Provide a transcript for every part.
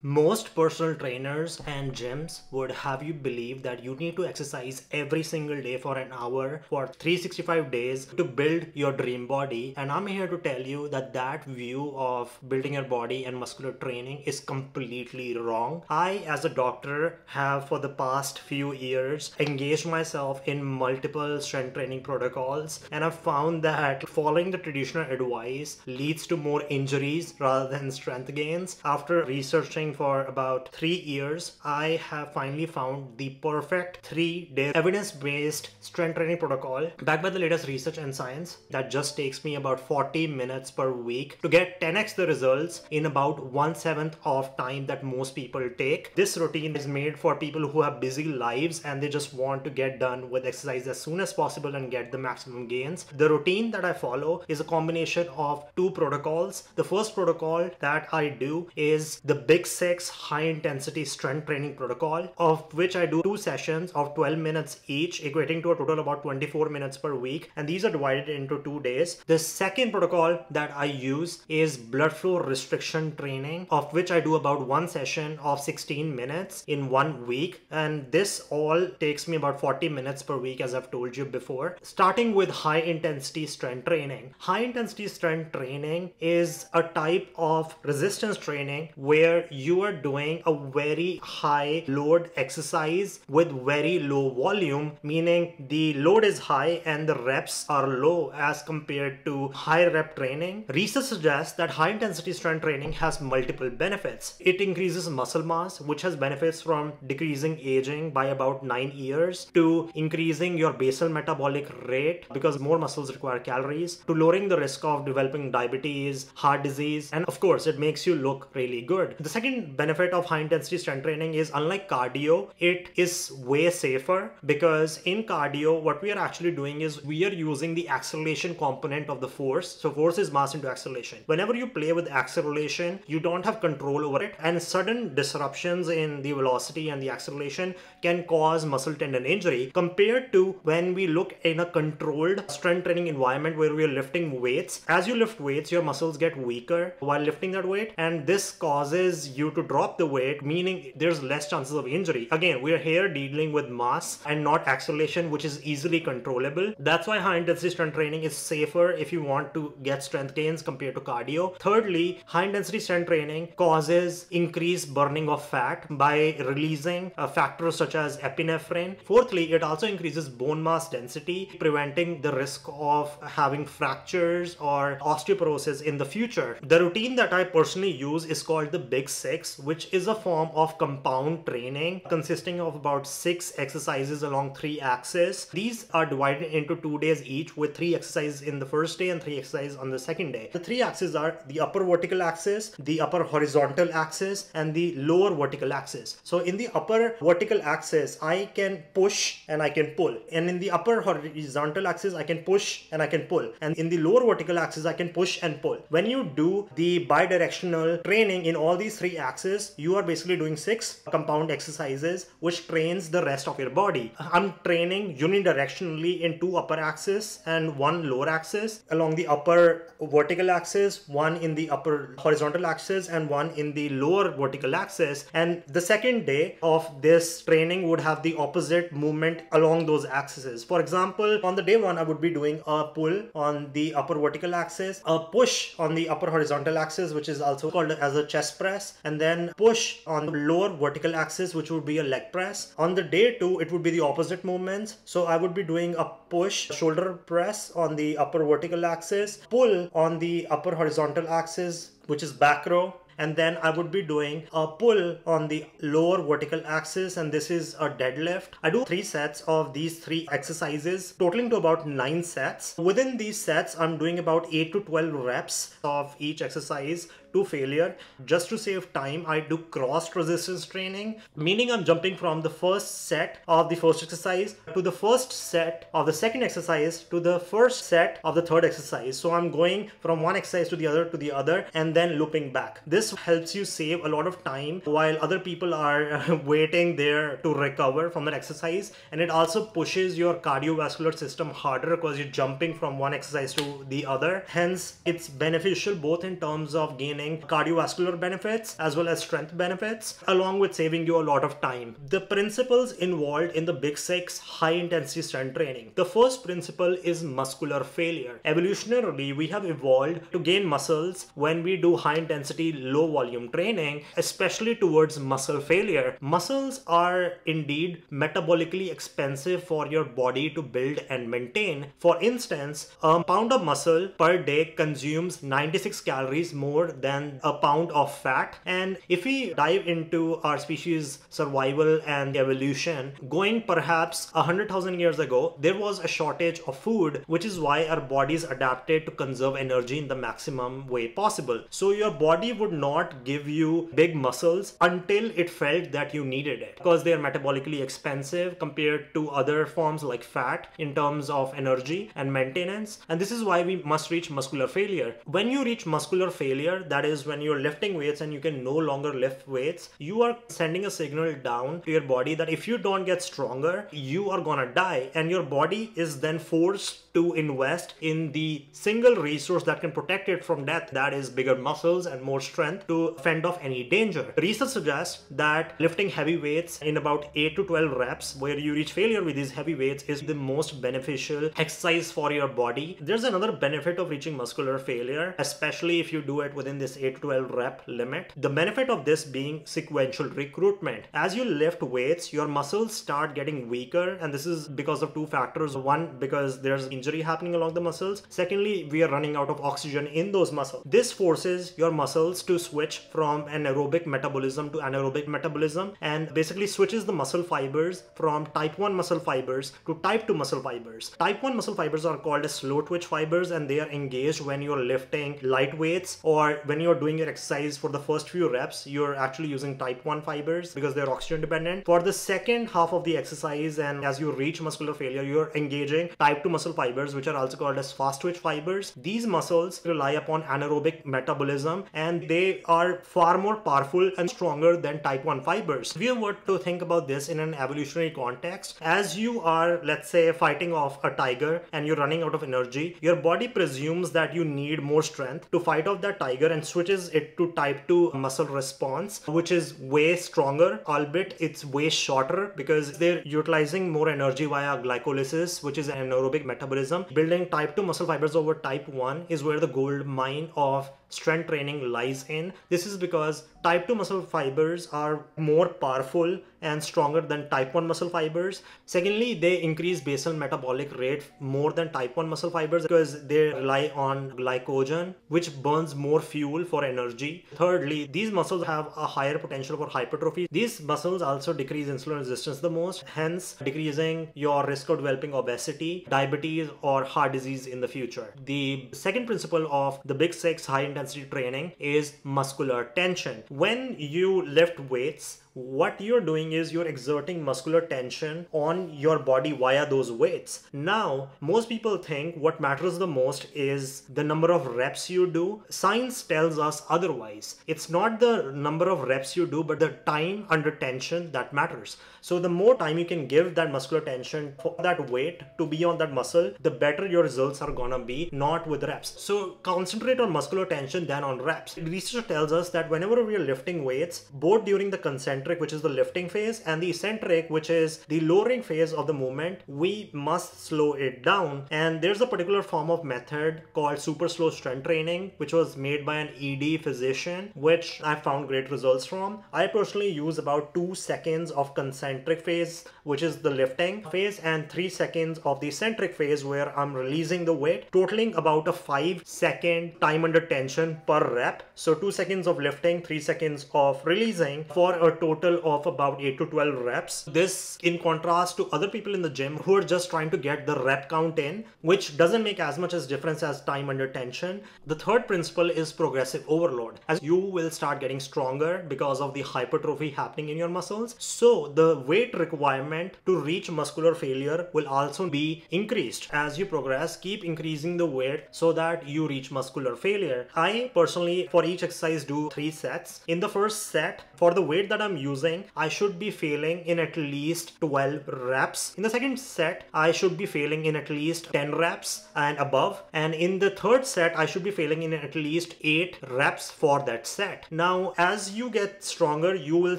Most personal trainers and gyms would have you believe that you need to exercise every single day for an hour for 365 days to build your dream body. And I'm here to tell you that that view of building your body and muscular training is completely wrong. I, as a doctor, have for the past few years engaged myself in multiple strength training protocols, and I've found that following the traditional advice leads to more injuries rather than strength gains. After researching for about three years, I have finally found the perfect three day evidence based strength training protocol backed by the latest research and science that just takes me about 40 minutes per week to get 10x the results in about one seventh of time that most people take. This routine is made for people who have busy lives and they just want to get done with exercise as soon as possible and get the maximum gains. The routine that I follow is a combination of two protocols. The first protocol that I do is the big six high intensity strength training protocol, of which I do two sessions of 12 minutes each, equating to a total about 24 minutes per week. And these are divided into two days. The second protocol that I use is blood flow restriction training, of which I do about one session of 16 minutes in one week. And this all takes me about 40 minutes per week, as I've told you before. Starting with high intensity strength training. High intensity strength training is a type of resistance training where you you are doing a very high load exercise with very low volume, meaning the load is high and the reps are low as compared to high rep training. Research suggests that high intensity strength training has multiple benefits. It increases muscle mass, which has benefits from decreasing aging by about nine years to increasing your basal metabolic rate because more muscles require calories, to lowering the risk of developing diabetes, heart disease, and of course, it makes you look really good. The second benefit of high intensity strength training is unlike cardio, it is way safer because in cardio, what we are actually doing is we are using the acceleration component of the force. So force is mass into acceleration. Whenever you play with acceleration, you don't have control over it and sudden disruptions in the velocity and the acceleration can cause muscle tendon injury compared to when we look in a controlled strength training environment where we are lifting weights. As you lift weights, your muscles get weaker while lifting that weight and this causes you to drop the weight, meaning there's less chances of injury. Again, we're here dealing with mass and not acceleration, which is easily controllable. That's why high intensity strength training is safer if you want to get strength gains compared to cardio. Thirdly, high intensity strength training causes increased burning of fat by releasing uh, factors such as epinephrine. Fourthly, it also increases bone mass density, preventing the risk of having fractures or osteoporosis in the future. The routine that I personally use is called the Big Six which is a form of compound training consisting of about six exercises along three axes. These are divided into two days each with three exercises in the first day and three exercises on the second day. The three axes are the upper vertical axis, the upper horizontal axis, and the lower vertical axis. So in the upper vertical axis, I can push and I can pull. And in the upper horizontal axis, I can push and I can pull. And in the lower vertical axis, I can push and pull. When you do the bidirectional training in all these three axes, axis, you are basically doing six compound exercises which trains the rest of your body. I'm training unidirectionally in two upper axis and one lower axis along the upper vertical axis, one in the upper horizontal axis and one in the lower vertical axis. And the second day of this training would have the opposite movement along those axes. For example, on the day one, I would be doing a pull on the upper vertical axis, a push on the upper horizontal axis, which is also called as a chest press, and then push on the lower vertical axis, which would be a leg press. On the day two, it would be the opposite movements. So I would be doing a push shoulder press on the upper vertical axis, pull on the upper horizontal axis, which is back row and then I would be doing a pull on the lower vertical axis and this is a deadlift. I do three sets of these three exercises totaling to about nine sets. Within these sets I'm doing about 8 to 12 reps of each exercise to failure. Just to save time, I do cross resistance training, meaning I'm jumping from the first set of the first exercise to the first set of the second exercise to the first set of the third exercise. So I'm going from one exercise to the other to the other and then looping back. This helps you save a lot of time while other people are waiting there to recover from that exercise. And it also pushes your cardiovascular system harder because you're jumping from one exercise to the other. Hence, it's beneficial both in terms of gaining cardiovascular benefits as well as strength benefits, along with saving you a lot of time. The principles involved in the Big Six high intensity strength training. The first principle is muscular failure. Evolutionarily, we have evolved to gain muscles when we do high intensity, low volume training, especially towards muscle failure. Muscles are indeed metabolically expensive for your body to build and maintain. For instance, a pound of muscle per day consumes 96 calories more than a pound of fat. And if we dive into our species survival and evolution, going perhaps 100,000 years ago, there was a shortage of food, which is why our bodies adapted to conserve energy in the maximum way possible. So your body would not give you big muscles until it felt that you needed it because they are metabolically expensive compared to other forms like fat in terms of energy and maintenance. And this is why we must reach muscular failure. When you reach muscular failure, that is when you're lifting weights and you can no longer lift weights, you are sending a signal down to your body that if you don't get stronger, you are gonna die. And your body is then forced to invest in the single resource that can protect it from death that is bigger muscles and more strength to fend off any danger. Research suggests that lifting heavy weights in about 8 to 12 reps where you reach failure with these heavy weights is the most beneficial exercise for your body. There's another benefit of reaching muscular failure, especially if you do it within this 8 to 12 rep limit. The benefit of this being sequential recruitment. As you lift weights, your muscles start getting weaker and this is because of two factors. One, because there's injury happening along the muscles. Secondly, we are running out of oxygen in those muscles. This forces your muscles to switch from anaerobic metabolism to anaerobic metabolism and basically switches the muscle fibers from type 1 muscle fibers to type 2 muscle fibers. Type 1 muscle fibers are called as slow twitch fibers and they are engaged when you're lifting light weights or when you're doing your exercise for the first few reps, you're actually using type 1 fibers because they're oxygen dependent. For the second half of the exercise and as you reach muscular failure, you're engaging type 2 muscle fibers, which are also called as fast twitch fibers. These muscles rely upon anaerobic metabolism and they are far more powerful and stronger than type 1 fibers. If you were to think about this in an evolutionary context, as you are, let's say, fighting off a tiger and you're running out of energy, your body presumes that you need more strength to fight off that tiger and switches it to type 2 muscle response, which is way stronger, albeit it's way shorter because they're utilizing more energy via glycolysis, which is anaerobic metabolism. Building type 2 muscle fibers over type 1 is where the gold mine of strength training lies in. This is because type 2 muscle fibers are more powerful and stronger than type 1 muscle fibers. Secondly, they increase basal metabolic rate more than type 1 muscle fibers because they rely on glycogen, which burns more fuel for energy. Thirdly, these muscles have a higher potential for hypertrophy. These muscles also decrease insulin resistance the most, hence decreasing your risk of developing obesity, diabetes, or heart disease in the future. The second principle of the big six high intensity training is muscular tension. When you lift weights, what you're doing is you're exerting muscular tension on your body via those weights. Now, most people think what matters the most is the number of reps you do. Science tells us otherwise. It's not the number of reps you do, but the time under tension that matters. So the more time you can give that muscular tension for that weight to be on that muscle, the better your results are gonna be, not with reps. So concentrate on muscular tension than on reps. Research tells us that whenever we are lifting weights, both during the concentric, which is the lifting phase, and the eccentric, which is the lowering phase of the movement, we must slow it down. And there's a particular form of method called super slow strength training, which was made by an ED physician, which I found great results from. I personally use about two seconds of concentric phase, which is the lifting phase, and three seconds of the eccentric phase where I'm releasing the weight, totaling about a five second time under tension per rep. So two seconds of lifting, three seconds of releasing for a total of about 8 to 12 reps. This in contrast to other people in the gym who are just trying to get the rep count in, which doesn't make as much as difference as time under tension. The third principle is progressive overload. As you will start getting stronger because of the hypertrophy happening in your muscles. So the weight requirement to reach muscular failure will also be increased. As you progress, keep increasing the weight so that you reach muscular failure. I personally, for each exercise, do three sets. In the first set, for the weight that I'm using, I should be failing in at least 12 reps. In the second set, I should be failing in at least 10 reps and above. And in the third set, I should be failing in at least 8 reps for that set. Now, as you get stronger, you will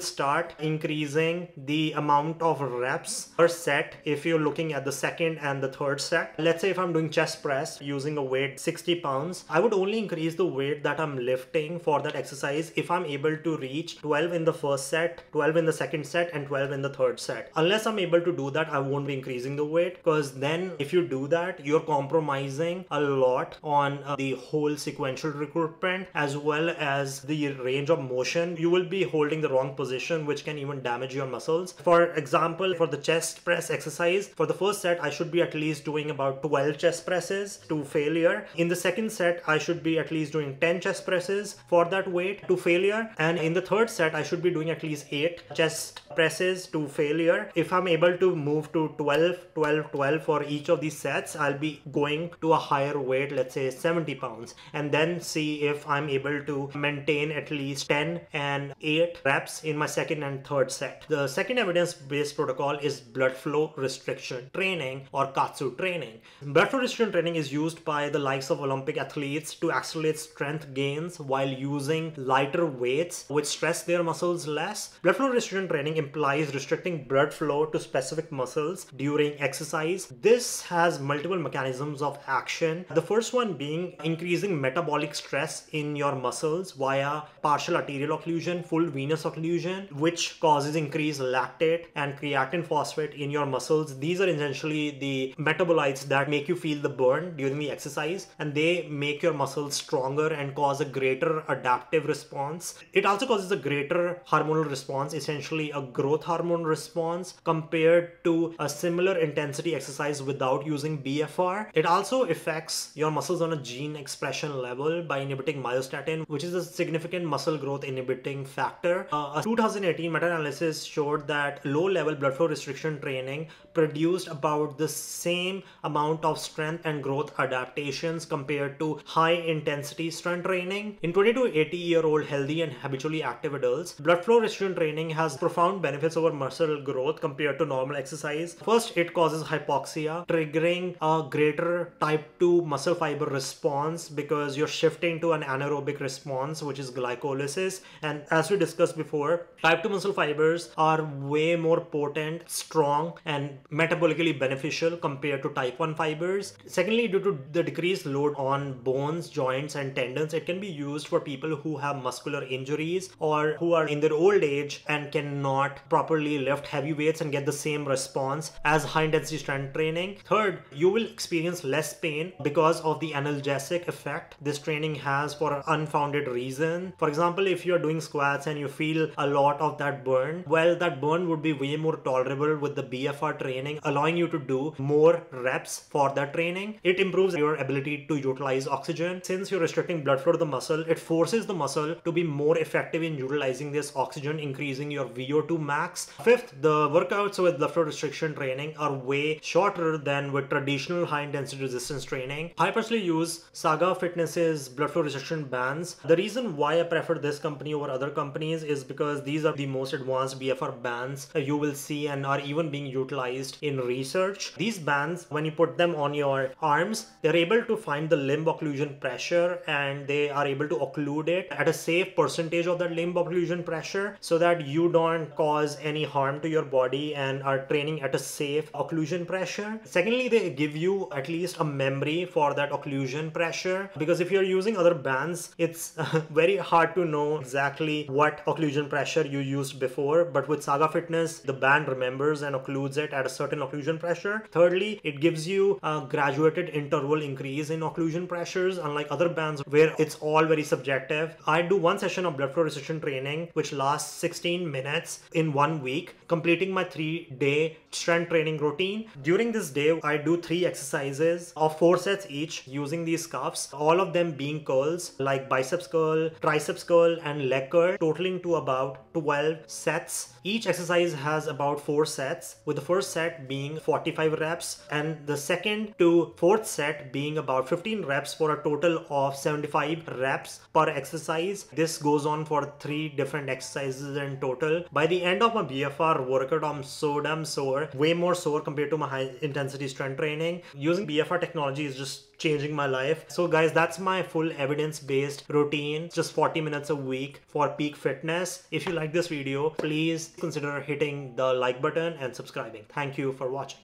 start increasing the amount of reps per set if you're looking at the second and the third set. Let's say if I'm doing chest press using a weight 60 pounds, I would only increase the weight that I'm lifting for that exercise if I'm able to reach 12 in the first set, 12 in the second set, and 12 in the third set. Unless I'm able to do that, I won't be increasing the weight because then if you do that, you're compromising a lot on uh, the whole sequential recruitment as well as the range of motion. You will be holding the wrong position, which can even damage your muscles. For example, for the chest press exercise, for the first set, I should be at least doing about 12 chest presses to failure. In the second set, I should be at least doing 10 chest presses for that weight to failure. And in the third set, I should be doing at least 8 chest presses to failure. If I'm able to move to 12, 12, 12 for each of these sets, I'll be going to a higher weight, let's say 70 pounds, and then see if I'm able to maintain at least 10 and 8 reps in my second and third set. The second evidence-based protocol is blood flow restriction training or KAATSU training. Blood flow restriction training is used by the likes of Olympic athletes to accelerate strength gains while using lighter weights which stress their muscles less. Blood flow restriction training implies restricting blood flow to specific muscles during exercise. This has multiple mechanisms of action. The first one being increasing metabolic stress in your muscles via partial arterial occlusion, full venous occlusion, which causes increased lactate and creatine phosphate in your muscles. These are essentially the metabolites that make you feel the burn during the exercise and they make your muscles stronger and cause a greater adaptive response. It also causes a greater hormonal response, essentially a growth hormone response compared to a similar intensity exercise without using BFR. It also affects your muscles on a gene expression level by inhibiting myostatin, which is a significant muscle growth inhibiting factor. Uh, a 2018 meta-analysis showed that low-level blood flow restriction training produced about the same amount of strength and growth adaptations compared to high intensity strength training. In 20 to 80 year old healthy and habitually active adults, blood flow restriction training has profound benefits over muscle growth compared to normal exercise. First, it causes hypoxia, triggering a greater type 2 muscle fiber response because you're shifting to an anaerobic response, which is glycolysis. And as we discussed before, type 2 muscle fibers are way more potent, strong, and metabolically beneficial compared to type 1 fibers. Secondly, due to the decreased load on bones, joints, and tendons, it can be used for people who have muscular injuries or who are in their old age and cannot properly lift heavy weights and get the same response as high intensity strength training. Third, you will experience less pain because of the analgesic effect this training has for an unfounded reason. For example, if you're doing squats and you feel a lot of that burn, well, that burn would be way more tolerable with the BFR training, allowing you to do more reps for that training. It improves your ability to utilize oxygen. Since you're restricting blood flow to the muscle, it forces the muscle to be more effective in utilizing this oxygen, increasing your VO2 max. Fifth, the workouts with blood flow restriction training are way shorter than with traditional high intensity resistance training. I personally use Saga Fitness's blood flow restriction bands. The reason why I prefer this company over other companies is because these are the most advanced BFR bands you will see and are even being utilized in research. These bands, when you put them on your arms, they're able to find the limb occlusion pressure and they are able to occlude it at a safe percentage of that limb occlusion pressure so that you don't cause any harm to your body and are training at a safe occlusion pressure. Secondly, they give you at least a memory for that occlusion pressure because if you're using other bands, it's very hard to know exactly what occlusion pressure you used before. But with Saga Fitness, the band remembers and occludes it at a certain occlusion pressure. Thirdly, it gives you a graduated interval increase in occlusion pressures, unlike other bands where it's all very subjective. I do one session of blood flow restriction training, which lasts 16 minutes in one week, completing my three day strength training routine. During this day, I do three exercises of four sets each using these cuffs, all of them being curls like biceps curl, triceps curl, and leg curl, totaling to about 12 sets. Each exercise has about four sets, with the first set being 45 reps and the second to fourth set being about 15 reps for a total of 75 reps per exercise. This goes on for three different exercises in total. By the end of my BFR workout, I'm so damn sore, way more sore compared to my high intensity strength training. Using BFR technology is just changing my life. So guys, that's my full evidence-based routine, just 40 minutes a week for peak fitness. If you like this video, please consider hitting the like button and subscribing. Thank you for watching.